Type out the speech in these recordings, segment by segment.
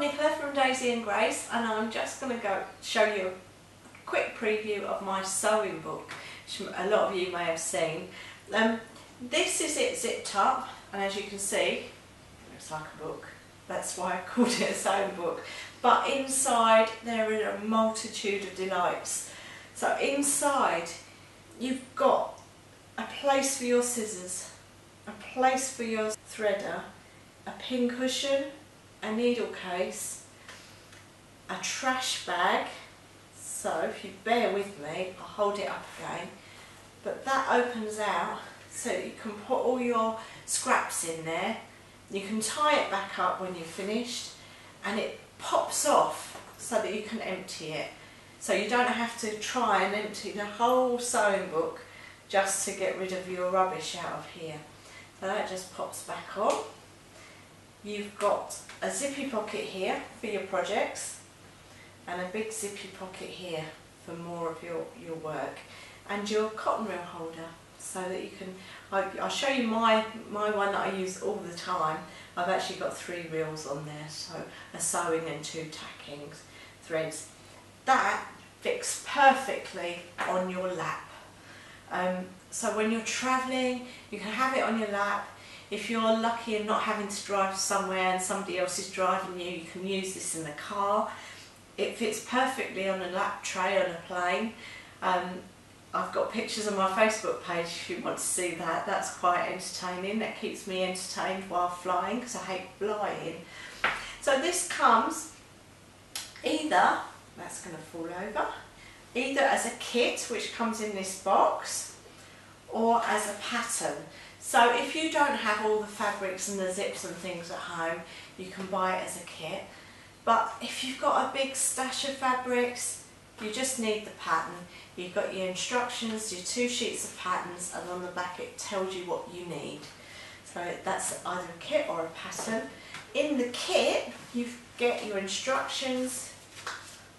Nicola from Daisy and Grace and I'm just going to go show you a quick preview of my sewing book which a lot of you may have seen. Um, this is it zipped up and as you can see it looks like a book. That's why I called it a sewing book. But inside there are a multitude of delights. So inside you've got a place for your scissors a place for your threader a pin cushion a needle case, a trash bag, so if you bear with me, I'll hold it up again, but that opens out so you can put all your scraps in there, you can tie it back up when you're finished and it pops off so that you can empty it. So you don't have to try and empty the whole sewing book just to get rid of your rubbish out of here. So that just pops back on. You've got a zippy pocket here for your projects and a big zippy pocket here for more of your, your work and your cotton reel holder so that you can, I, will show you my, my one that I use all the time. I've actually got three reels on there, so a sewing and two tacking threads. That fits perfectly on your lap. Um, so when you're travelling, you can have it on your lap, if you're lucky and not having to drive somewhere and somebody else is driving you, you can use this in the car. It fits perfectly on a lap tray on a plane. Um, I've got pictures on my Facebook page if you want to see that. That's quite entertaining. That keeps me entertained while flying because I hate flying. So this comes either, that's going to fall over, either as a kit which comes in this box or as a pattern. So if you don't have all the fabrics and the zips and things at home, you can buy it as a kit. But if you've got a big stash of fabrics, you just need the pattern. You've got your instructions, your two sheets of patterns, and on the back it tells you what you need. So that's either a kit or a pattern. In the kit, you get your instructions,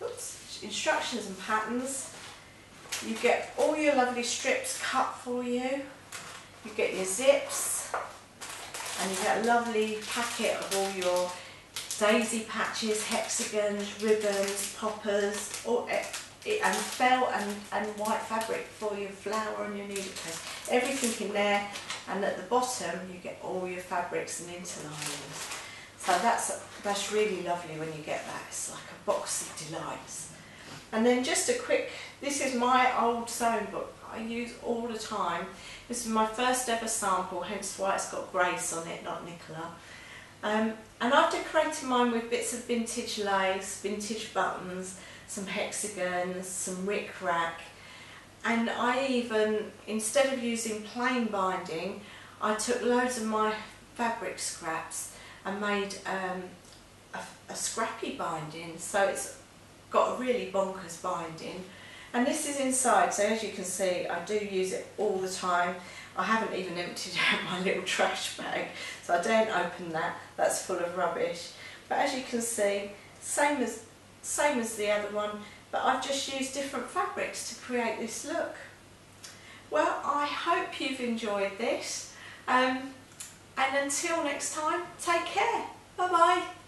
oops, instructions and patterns. You get all your lovely strips cut for you. You get your zips and you get a lovely packet of all your daisy patches, hexagons, ribbons, poppers, eh, and felt and, and white fabric for your flower and your needle case. Everything in there and at the bottom you get all your fabrics and interlinings. So that's, that's really lovely when you get that. It's like a box of delights. And then just a quick, this is my old sewing book I use all the time. This is my first ever sample, hence why it's got Grace on it, not Nicola. Um, and I've decorated mine with bits of vintage lace, vintage buttons, some hexagons, some ric-rac. And I even, instead of using plain binding, I took loads of my fabric scraps and made um, a, a scrappy binding. So it's got a really bonkers binding. And this is inside, so as you can see, I do use it all the time. I haven't even emptied out my little trash bag, so I don't open that. That's full of rubbish. But as you can see, same as, same as the other one, but I've just used different fabrics to create this look. Well, I hope you've enjoyed this. Um, and until next time, take care. Bye-bye.